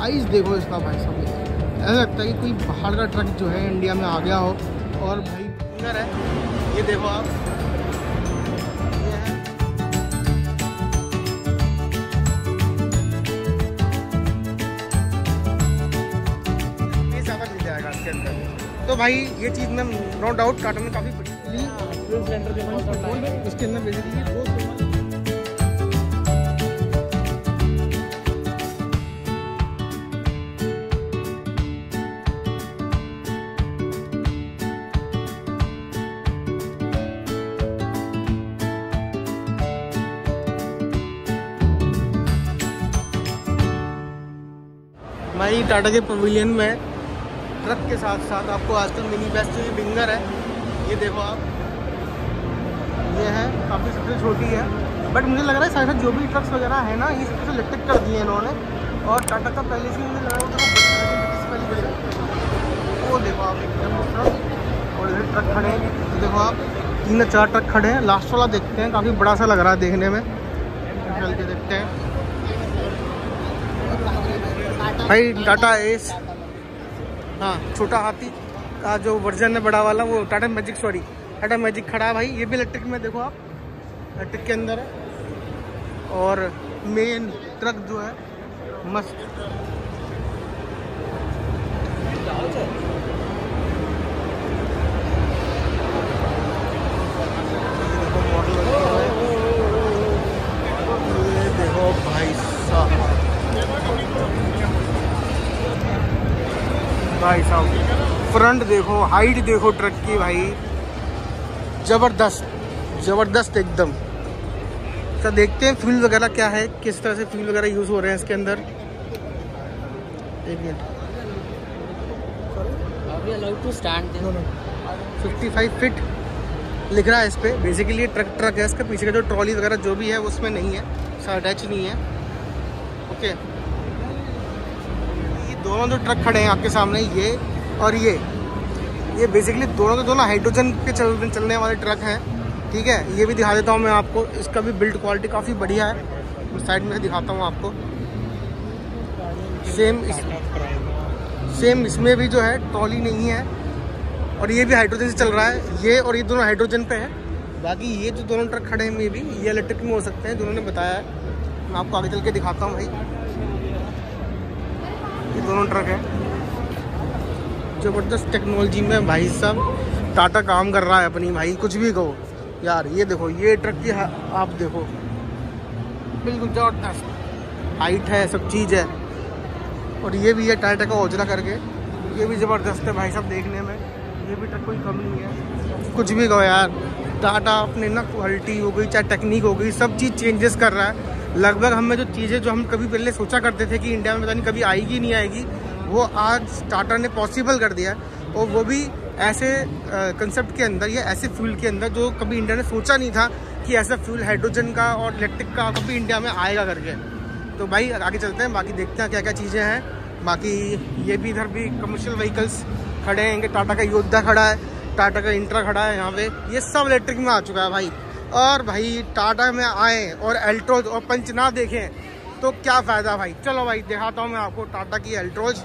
Size देखो इसका भाई सब ऐसा लगता है कि कोई बाहर का ट्रक जो है इंडिया में आ गया हो। और भाई अंदर है। ये देखो आप। ये है। ये ज़्यादा मिल जाएगा इसके अंदर। तो भाई ये चीज़ में नो डाउट टाटा में काफ़ी इसके अंदर बेसिकली टाटा के पवेलियन में ट्रक के साथ साथ आपको आज आजकल मिनी बेस्ट जो ये बिंगर है, ये देखो आप। ये है, काफ़ी सबसे छोटी है। बट मुझे लग रहा है शायद जो भी ट्रक्स वगैरह है ना, ये सबसे इलेक्ट्रिक कर दिए इन्होंने। और टाटा का पहले से मुझे लग रहा है वो देखो आप, एकदम और इधर ट्रक खड़े हैं। ये देखो आप, तीन चार ट्रक खड़े हैं। लास्ट वाला देखते हैं, काफ़ी बड़ा सा लग रहा है देखने में। चल के देखते हैं। भाई टाटा एस हाँ छोटा हाथी का जो वर्जन है बड़ा वाला, वो Tata magic sorry Tata magic खड़ा है भाई। ये भी इलेक्ट्रिक में देखो आप। इलेक्ट्रिक के अंदर है। और मेन ट्रक जो है, मस्त। देखो हाइट देखो ट्रक की भाई। ज़बरदस्त ज़बरदस्त एकदम। सर देखते हैं फ्यूल वगैरह क्या है किस तरह से फ्यूल वगैरह यूज़ हो रहे हैं इसके अंदर। एक मिनट? फिफ्टी फाइव फिट लिख रहा है इस पर बेसिकली ट्रक ट्रक है। इसका पीछे का जो ट्रॉली वगैरह जो भी है उसमें नहीं है। अटैच नहीं है। ओके ये दोनों जो ट्रक खड़े हैं आपके सामने ये और ये। ये बेसिकली दोनों के दोनों हाइड्रोजन के चल, चलने वाले ट्रक हैं, ठीक है? ये भी दिखा देता हूँ मैं आपको। इसका भी बिल्ड क्वालिटी काफ़ी बढ़िया है। मैं साइड में दिखाता हूँ आपको। सेम इस सेम इसमें भी जो है ट्रॉली नहीं है। और ये भी हाइड्रोजन से चल रहा है। ये और ये दोनों हाइड्रोजन पे है। बाकी ये जो दोनों ट्रक खड़े हैं में भी, ये इलेक्ट्रिक में हो सकते हैं जिन्होंने बताया है। मैं आपको आगे चल के दिखाता हूँ भाई। ये दोनों ट्रक है। ज़बरदस्त टेक्नोलॉजी में भाई साहब टाटा काम कर रहा है अपनी भाई, कुछ भी कहो। यार, ये देखो, ये ट्रक की आप देखो। बिल्कुल ज़बरदस्त। हाइट है, सब चीज़ है। और ये भी है टाटा का ओजला करके। ये भी ज़बरदस्त है भाई साहब देखने में। ये भी ट्रक कोई कम नहीं है। कुछ भी कहो यार। टाटा अपने ना क्वालिटी हो गई, चाहे टेक्निक हो गई, सब चीज़ चेंजेस कर रहा है। लगभग हमें जो चीज़ें जो हम कभी पहले सोचा करते थे कि इंडिया में पता नहीं कभी आएगी, नहीं आएगी वो आज टाटा ने पॉसिबल कर दिया और वो भी ऐसे कंसेप्ट के अंदर या ऐसे फ्यूल के अंदर जो कभी इंडिया ने सोचा नहीं था कि ऐसा फ्यूल हाइड्रोजन का और इलेक्ट्रिक का कभी इंडिया में आएगा करके। तो भाई, आगे चलते हैं, बाकी देखते हैं क्या क्या चीज़ें हैं। बाकी ये भी इधर भी कमर्शियल व्हीकल्स खड़े हैं टाटा का योद्धा खड़ा है, टाटा का इंट्रा खड़ा है यहाँ पे। ये सब इलेक्ट्रिक में आ चुका है भाई। और भाई, टाटा में आए और एल्ट्रोज और पंच ना देखें तो क्या फ़ायदा भाई? चलो भाई, दिखाता हूँ मैं आपको टाटा की एल्ट्रोज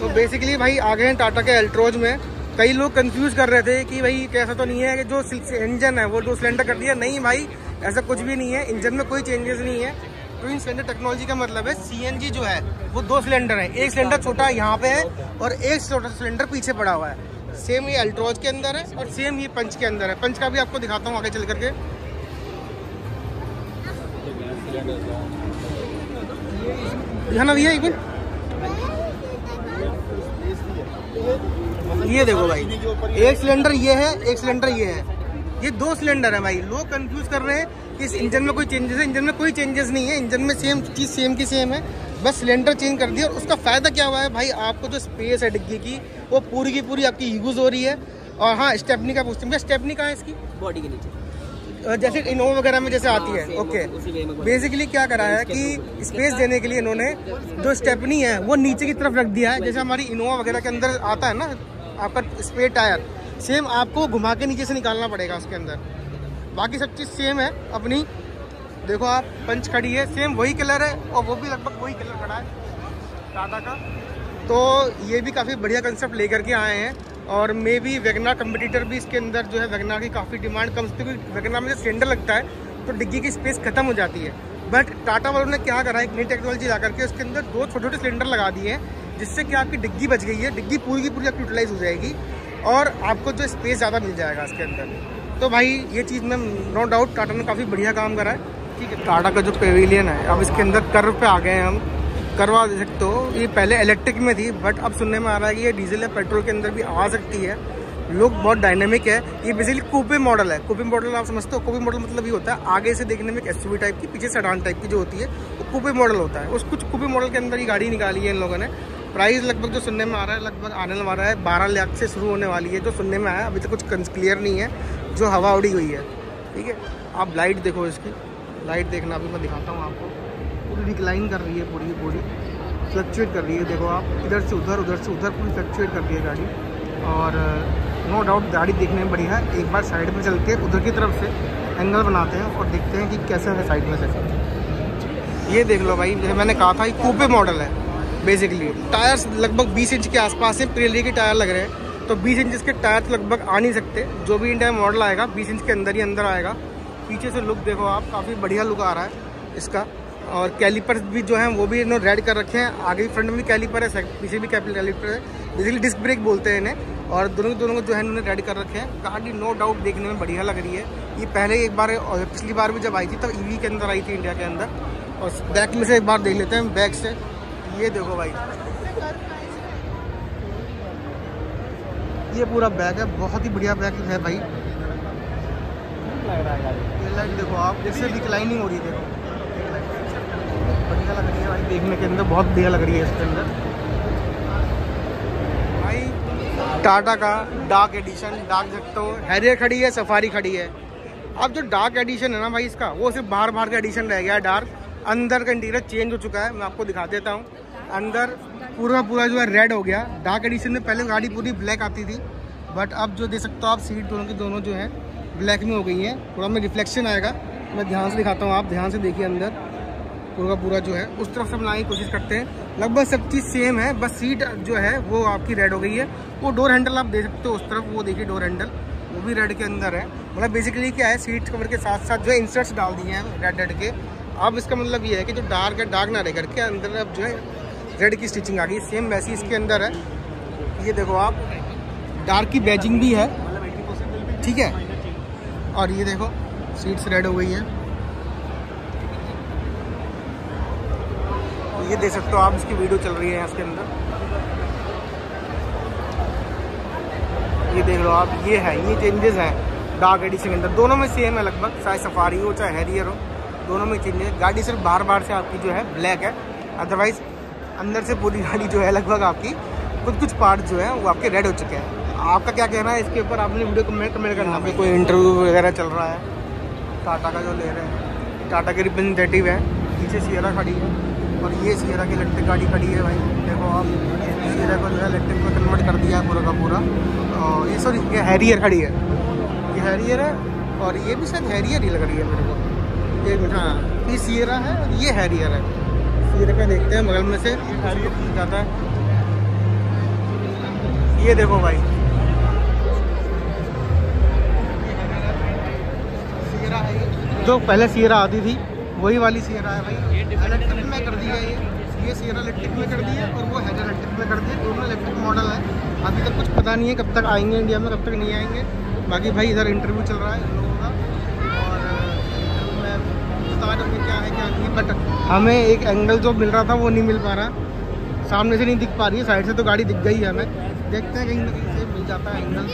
तो बेसिकली भाई आ गए हैं टाटा के एल्ट्रोज में। कई लोग कंफ्यूज कर रहे थे कि भाई कैसा तो नहीं है कि जो इंजन है, वो दो सिलेंडर कर दिया नहीं भाई, ऐसा कुछ भी नहीं है। इंजन में कोई चेंजेस नहीं है। ट्विन सिलेंडर टेक्नोलॉजी का मतलब है सीएनजी जो है, वो दो सिलेंडर है। एक सिलेंडर छोटा यहाँ पे है और एक छोटा सिलेंडर पीछे पड़ा हुआ है। सेम ये अल्ट्रोज के अंदर है और सेम ये पंच के अंदर है। पंच का भी आपको दिखाता हूँ आगे चल करके। ना भैया एक मिनट ये देखो भाई, एक सिलेंडर ये है, एक सिलेंडर ये है। ये दो सिलेंडर है भाई। लोग कंफ्यूज कर रहे हैं कि इस इंजन में कोई चेंजेस है। इंजन में कोई चेंजेस नहीं है। इंजन में सेम चीज़ सेम की सेम है। बस सिलेंडर चेंज कर दिया और उसका फ़ायदा क्या हुआ है भाई? आपको जो स्पेस है डिग्गी की, वो पूरी की पूरी आपकी यूज़ हो रही है। और हाँ स्टेपनी का पूछते हैं। स्टेपनी कहाँ है इसकी? बॉडी के नीचे। जैसे इनोवा वगैरह में जैसे आती है हाँ, ओके बना। बेसिकली क्या करा है कि स्पेस देने के लिए इन्होंने जो स्टेपनी है वो नीचे की तरफ़ रख दिया है। जैसे हमारी इनोवा वगैरह के अंदर आता है ना आपका स्पेयर टायर सेम आपको घुमा के नीचे से निकालना पड़ेगा उसके अंदर। बाकी सब चीज़ सेम है अपनी। देखो आप पंच खड़ी है सेम वही कलर है और वो भी लगभग वही कलर खड़ा है टाटा का। तो ये भी काफ़ी बढ़िया कंसेप्ट लेकर के आए हैं। और मे भी वेगना कंपटीटर भी इसके अंदर जो है वेगना की काफ़ी डिमांड कम से वेगना में जो सिलेंडर लगता है तो डिग्गी की स्पेस खत्म हो जाती है। बट टाटा वालों ने क्या करा एक नई टेक्नोलॉजी ला करके उसके अंदर दो छोटे छोटे सिलेंडर लगा दिए हैं, जिससे कि आपकी डिग्गी बच गई है, डिग्गी पूरी की पूरी आपकी यूटिलाइज हो जाएगी, और आपको जो स्पेस ज़्यादा मिल जाएगा इसके अंदर। तो भाई, ये चीज़ में नो डाउट टाटा ने काफ़ी बढ़िया काम करा है। ठीक है। टाटा का जो पेविलियन है, अब इसके अंदर कर्व पे आ गए हैं हम। करवा दे सकते हो। ये पहले इलेक्ट्रिक में थी बट अब सुनने में आ रहा है कि ये डीजल या पेट्रोल के अंदर भी आ सकती है। लुक बहुत डायनेमिक है। ये बेसिकली कूपे मॉडल है। कूपे मॉडल आप समझते हो? कूपे मॉडल मतलब ये होता है, आगे से देखने में एक एस टाइप की, पीछे सडान टाइप की जो होती है, वो कूपे मॉडल होता है। उस कुछ कूपे मॉडल के अंदर ही गाड़ी निकाली है इन लोगों ने। प्राइस लगभग जो सुनने में आ रहा है, लगभग आने वाला है बारह लाख से शुरू होने वाली है, जो सुनने में आया। अभी तक कुछ क्लियर नहीं है, जो हवा उड़ी हुई है। ठीक है? आप लाइट देखो इसकी। लाइट देखना, अभी मैं दिखाता हूँ आपको। डिक्लाइन कर रही है पूरी बॉडी फ्लक्चुएट कर रही है। देखो आप, इधर से उधर उधर से उधर पूरी फ्लक्चुएट कर रही है गाड़ी। और नो डाउट गाड़ी देखने में बढ़िया है। एक बार साइड में चलते के उधर की तरफ़ से एंगल बनाते हैं और देखते हैं कि कैसा है साइड में से। ये देख लो भाई, जैसे मैंने कहा था ये कूपे मॉडल है बेसिकली टायर्स लगभग 20 इंच के आसपास से प्रेली के टायर लग रहे हैं। तो 20 इंच के टायर लगभग आ नहीं सकते। जो भी इंडिया मॉडल आएगा 20 इंच के अंदर ही अंदर आएगा। पीछे से लुक देखो आप, काफ़ी बढ़िया लुक आ रहा है इसका। और कैलिपर भी जो है वो भी इन्होंने रेड कर रखे हैं। आगे भी फ्रंट में भी कैलिपर है पीछे भी कैलिपर है। बेसिकली डिस्क ब्रेक बोलते हैं इन्हें। और दोनों दोनों को जो है इन्होंने रेड कर रखे हैं। गाड़ी नो डाउट देखने में बढ़िया लग रही है। ये पहले एक बार पिछली बार भी जब आई थी तब ईवी के अंदर आई थी इंडिया के अंदर। और बैक में से एक बार देख लेते हैं बैक से। ये देखो भाई। ये पूरा बैग है। बहुत ही बढ़िया बैग है भाई। ये लाइट देखो आप जैसे रिक्लाइनिंग हो रही है देखो। बढ़िया लग रही है भाई, देखने के अंदर बहुत बढ़िया लग रही है इसके अंदर। भाई, टाटा का डार्क एडिशन, डार्क हो हैरियर खड़ी है, सफारी खड़ी है। अब जो डार्क एडिशन है ना भाई इसका, वो सिर्फ़ बाहर बाहर का एडिशन रह गया है डार्क। अंदर का इंटीरियर चेंज हो चुका है, मैं आपको दिखा देता हूँ। अंदर पूरा पूरा जो है रेड हो गया। डार्क एडिशन में पहले गाड़ी पूरी ब्लैक आती थी बट अब जो देख सकते हो आप सीट दोनों की दोनों जो है ब्लैक में हो गई हैं। थोड़ा में रिफ्लेक्शन आएगा, मैं ध्यान से दिखाता हूँ आप, ध्यान से देखिए अंदर। पूरा पूरा जो है, उस तरफ़ से बनाने की कोशिश करते हैं। लगभग सब चीज़ सेम है, बस सीट जो है, वो आपकी रेड हो गई है। वो डोर हैंडल आप देख सकते हो उस तरफ़, वो देखिए डोर हैंडल वो भी रेड के अंदर है। मतलब बेसिकली क्या है सीट कवर के साथ साथ जो है इंसर्ट्स डाल दिए हैं रेड रेड के। अब इसका मतलब ये है कि जो डार्क है डार्क ना रह करके अंदर अब जो है रेड की स्टिचिंग आ गई सेम वैसी इसके अंदर है। ये देखो आप डार्क की बैजिंग भी है। ठीक है? और ये देखो सीट्स रेड हो गई हैं। ये देख सकते हो आप इसकी वीडियो चल रही है इसके अंदर। ये देख लो आप ये है ये चेंजेस हैं डार्क एडिशन के अंदर। दोनों में सेम है लगभग चाहे सफारी हो चाहे हैरियर हो दोनों में चेंजेस गाड़ी सिर्फ़ बार बार से आपकी जो है ब्लैक है। अदरवाइज़ अंदर से पूरी गाड़ी जो है लगभग आपकी कुछ कुछ पार्ट जो है वो आपके रेड हो चुके हैं। आपका क्या कहना है इसके ऊपर? आपने वीडियो कमेंट कमेंट करना पे कोई इंटरव्यू वगैरह चल रहा है? टाटा का जो ले रहे हैं। टाटा के रिप्रेजेंटेटिव है। पीछे सियरा खड़ी है। और ये सियरा की इलेक्ट्रिक गाड़ी खड़ी है भाई। देखो आप सियरा को जो है इलेक्ट्रिक में कन्वर्ट कर दिया है पूरा का पूरा। और ये सॉरी ये हैरियर खड़ी है। ये हैरियर है और ये भी शायद हैरियर ही लग रही है मेरे को। ये हाँ ये सियरा है और ये हैरियर है। सियरा का देखते हैं बगल में से। हैरियर जाता है। ये देखो भाई। जो पहले सियरा आती थी वही वाली सियरा है भाई। इलेक्ट्रिक में कर दिया ये। ये सियरा इलेक्ट्रिक में कर दिया और वो हैजर इलेक्ट्रिक में कर दिया। दोनों इलेक्ट्रिक मॉडल है। अभी तक कुछ पता नहीं है कब तक आएँगे इंडिया में कब तक नहीं आएँगे। बाकी भाई इधर इंटरव्यू चल रहा है लोगों का। और मैं बता दूँगी क्या है क्या नहीं बट हमें एक एंगल जो मिल रहा था वो नहीं मिल पा रहा। सामने से नहीं दिख पा रही है साइड से तो गाड़ी दिख गई है हमें। देखते हैं कहीं ना कहीं से मिल जाता है एंगल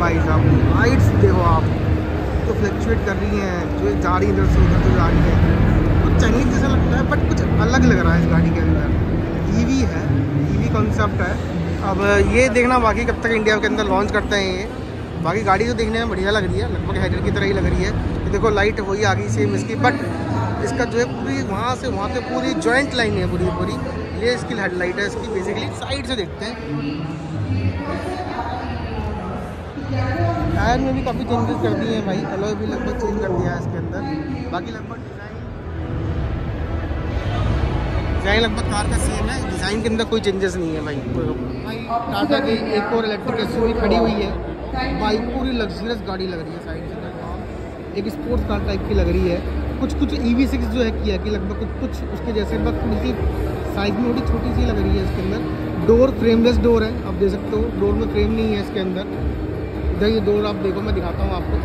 भाई साहब हाइट्स देखो आप जो फ्लक्चुएट कर रही हैं, जो जा रही है, इधर से उधर तो जा रही है। कुछ चाइनीज़ जैसा लगता है बट कुछ अलग लग रहा है इस गाड़ी के अंदर। ईवी है ईवी कॉन्सेप्ट है। अब ये देखना बाकी कब तक इंडिया के अंदर लॉन्च करते हैं ये। बाकी गाड़ी तो देखने में बढ़िया लग रही है, लगभग हैदर की तरह ही लग रही है। देखो लाइट वही आ गई सेम इसकी बट इसका जो है पूरी वहाँ से, वहाँ तक पूरी जॉइंट लाइन है पूरी पूरी। ये इसकी हेडलाइट है, इसकी बेसिकली साइड से देखते हैं। टायर में भी काफ़ी चेंजेस कर दिए हैं भाई। एलॉय भी लगभग चेंज कर दिया है इसके अंदर। बाकी लगभग डिज़ाइन डिज़ाइन लगभग कार का सेम है। डिज़ाइन के अंदर कोई चेंजेस नहीं है भाई। टाटा की एक और इलेक्ट्रिक एस खड़ी हुई है। भाई, पूरी लग्जरियस गाड़ी लग रही है साइड से। एक स्पोर्ट्स कार टाइप की लग रही है। कुछ कुछ ई वी सिक्स जो है किया कि लगभग कुछ कुछ उसके जैसे बस थोड़ी सी साइज़ में थोड़ी छोटी सी लग रही है इसके अंदर। डोर फ्रेमलेस डोर है, आप देख सकते हो। डोर में फ्रेम नहीं है इसके अंदर। इधर ये डोर आप देखो, मैं दिखाता हूँ आपको।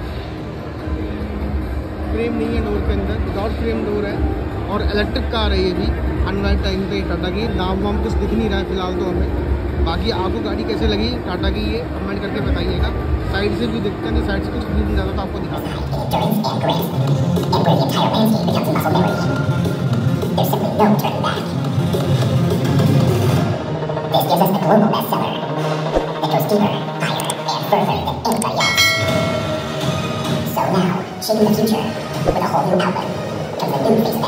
फ्रेम नहीं है डोर के अंदर, विदाउट फ्रेम डोर है। और इलेक्ट्रिक कार है ये भी आने टाइम पे। टाटा की नाम वाम कुछ दिख नहीं रहा है फ़िलहाल तो हमें। बाकी आपको गाड़ी कैसे लगी? टाटा की ये कमेंट करके बताइएगा। साइड से भी देखते हैं साइड से कुछ नहीं ज़्यादा तो आपको दिखाता हूँ। perfect at anti So now, shape the future with a whole new outlet, because the new face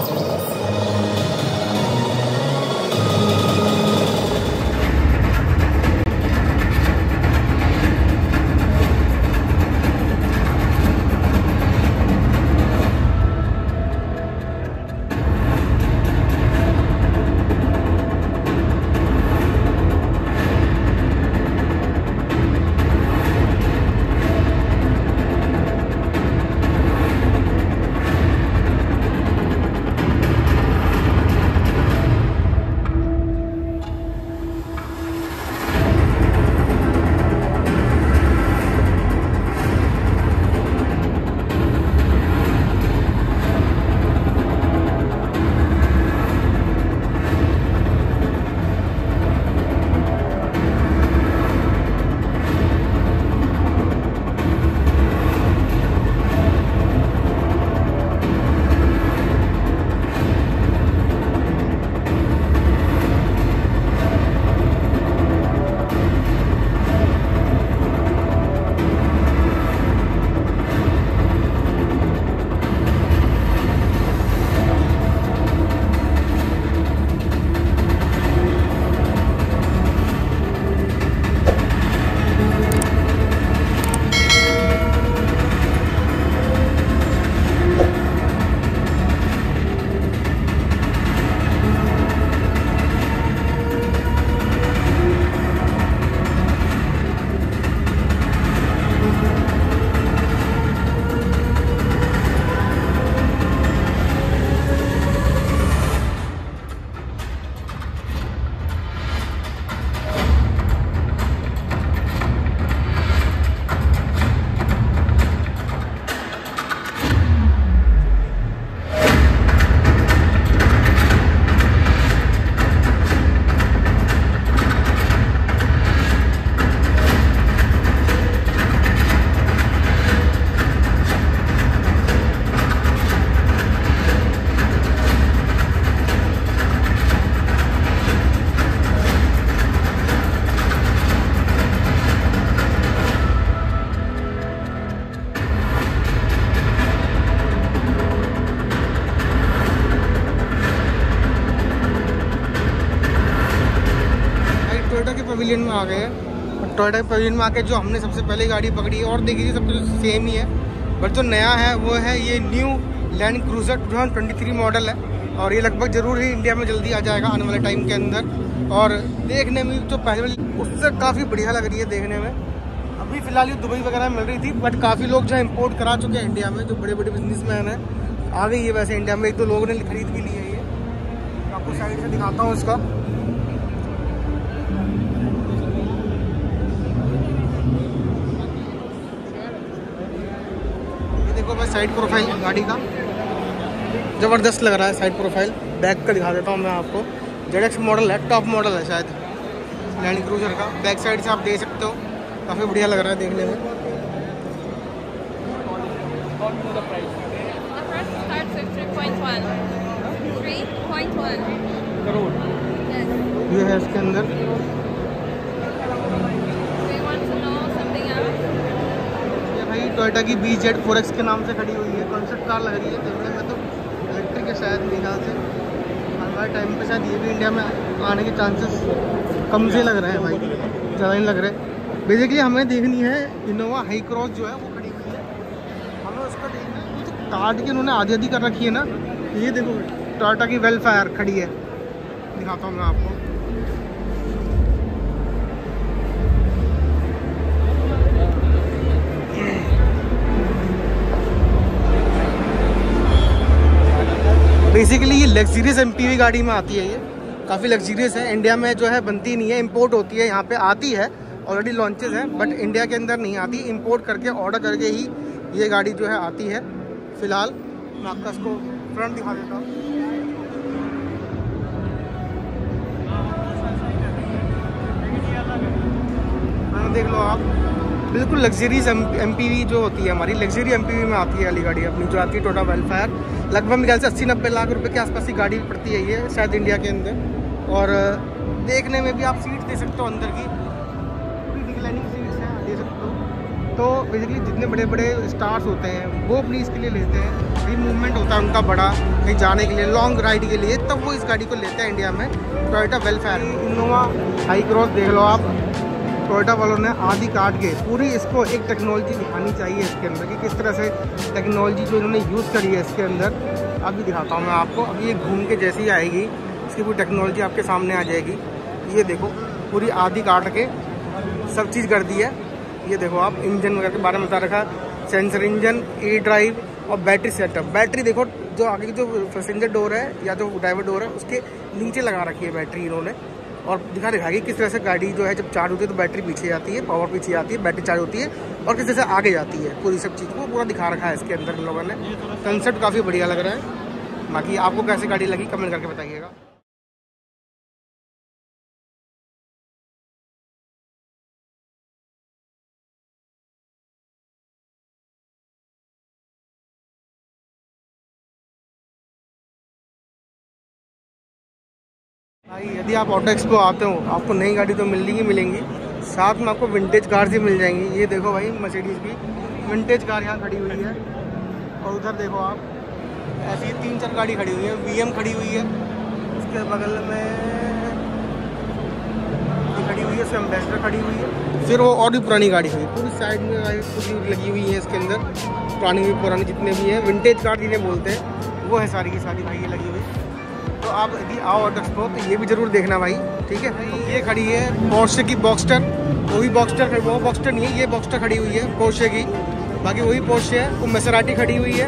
pavilion में आ गए हैं। टोयोटा पवेलियन में आके जो हमने सबसे पहले गाड़ी पकड़ी है और देखी थी सब कुछ सेम ही है। बट जो नया है, वो है ये new Land Cruiser two thousand model है। और ये लगभग ज़रूर ही इंडिया में जल्दी आ जाएगा आने वाले टाइम के अंदर। और देखने में जो पहले वाली, उससे काफ़ी बढ़िया लग रही है देखने में। अभी फ़िलहाल ये दुबई वगैरह मिल रही थी बट काफ़ी लोग जो है इम्पोर्ट करा चुके हैं इंडिया में, जो बड़े बड़े बिजनेसमैन हैं। आ गई है वैसे इंडिया में, एक दो लोगों ने खरीद भी ली है ये। आपको साइड से दिखाता हूँ इसका। भाई साइड प्रोफ़ाइल गाड़ी का ज़बरदस्त लग रहा है साइड प्रोफ़ाइल बैक का दिखा देता हूँ मैं आपको जेडएक्स मॉडल है टॉप मॉडल है शायद लैंड क्रूजर का बैक साइड से आप देख सकते हो काफ़ी बढ़िया लग रहा है देखने में The first starts with 3.1. 3.1. Yes. ये है इसके अंदर टोयोटा की बी जेड फोर के नाम से खड़ी हुई है। कॉन्सेप्ट कार लग रही है देखने में तो। इलेक्ट्रिक है शायद मेरे ख्याल से। हमारे टाइम पे शायद ये भी इंडिया में आने के चांसेस कम से लग रहे हैं भाई। ज़्यादा नहीं लग रहे। बेसिकली हमें देखनी है इनोवा हाई क्रॉस जो है वो खड़ी हुई है। हमें उसका देखना है। तो काट के उन्होंने आधी आधी कर रखी है ना। ये देखो टाटा की वेलफायर खड़ी है। दिखाता हूँ मैं आपको। बेसिकली ये लग्जरियस एम गाड़ी में आती है ये। काफ़ी लग्जरियस है। इंडिया में जो है बनती नहीं है। इम्पोर्ट होती है। यहाँ पे आती है। ऑलरेडी लॉन्चेस हैं बट इंडिया के अंदर नहीं आती। इम्पोर्ट करके ऑर्डर करके ही ये गाड़ी जो है आती है। फ़िलहाल मैं आपका इसको फ्रंट दिखा देता हूँ। हाँ, देख लो आप। बिल्कुल लग्जरीज एमपीवी जो होती है हमारी लग्जरी एमपीवी में आती है वाली गाड़ी अपनी, जो आती है टोटा वेलफेयर लगभग मेरे से अस्सी नब्बे लाख रुपए के आसपास की गाड़ी पड़ती है ये, शायद इंडिया के अंदर। और, देखने में भी आप सीट दे सकते हो अंदर की। दे सकते हो। तो बेसिकली जितने बड़े बड़े स्टार्स होते हैं, वो अपनी इसके लिए लेते हैं। कहीं मूवमेंट होता है उनका बड़ा, कहीं जाने के लिए लॉन्ग राइड के लिए, तब वो इस गाड़ी को लेते हैं इंडिया में Toyota Vellfire Innova Hycross देख लो आप। टोयोटा वालों ने आधी काट के पूरी इसको एक टेक्नोलॉजी दिखानी चाहिए इसके अंदर कि किस तरह से टेक्नोलॉजी जो इन्होंने यूज़ करी है इसके अंदर। अभी दिखाता हूँ मैं आपको। अभी ये घूम के जैसे ही आएगी, इसकी पूरी टेक्नोलॉजी आपके सामने आ जाएगी। ये देखो, पूरी आधी काट के सब चीज़ कर दी है। ये देखो आप, इंजन वगैरह के बारे में बता रखा सेंसर इंजन ई ड्राइव और बैटरी सेटअप बैटरी देखो, जो आगे की जो पैसेंजर डोर है या जो ड्राइवर डोर है, उसके नीचे लगा रखी है बैटरी इन्होंने। और दिखा दिखाएगी किस तरह से गाड़ी जो है जब चार्ज होती है तो बैटरी पीछे जाती है पावर पीछे जाती है, बैटरी चार्ज होती है और किस तरह से आगे जाती है, पूरी सब चीज़ को पूरा दिखा रखा है इसके अंदर लोगों ने। कंसेप्ट काफ़ी बढ़िया लग रहा है। बाकी आपको कैसे गाड़ी लगी कमेंट करके बताइएगा। भाई, यदि आप ऑटो एक्सपो आते हो, आपको नई गाड़ी तो मिलनी ही मिलेंगी। साथ में आपको विंटेज कार भी मिल जाएँगी। ये देखो भाई मर्सिडीज़ की विंटेज कार यहाँ खड़ी हुई है। और उधर देखो आप, ऐसी तीन, चार गाड़ी खड़ी हुई है। वी खड़ी हुई है। उसके बगल में खड़ी हुई है, उसके एम्बेसडर खड़ी हुई है। फिर वो और भी पुरानी गाड़ी हुई पूरी साइड में पूरी लगी हुई है इसके अंदर। पुरानी भी, पुरानी जितने भी हैं। विंटेज कार जिन्हें बोलते हैं, वो है सारी की सारी भाई, ये लगी हुई। तो आप यदि आओ ऑट एक्सपो तो ये भी ज़रूर देखना भाई, ठीक है? तो ये खड़ी है पोर्शे की बॉक्सटर वो भी बॉक्सटर वो बॉक्सटर नहीं है, ये बॉक्सटर खड़ी हुई है पोर्शे की। बाकी वही पोर्शे है, वो मेसराटी खड़ी हुई है,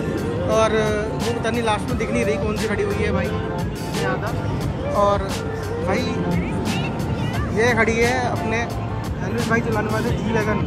और वो पता नहीं लास्ट में दिख नहीं रही कौन सी खड़ी हुई है भाई और भाई, ये खड़ी है अपने अनिल भाई चलाने वाले जी लगन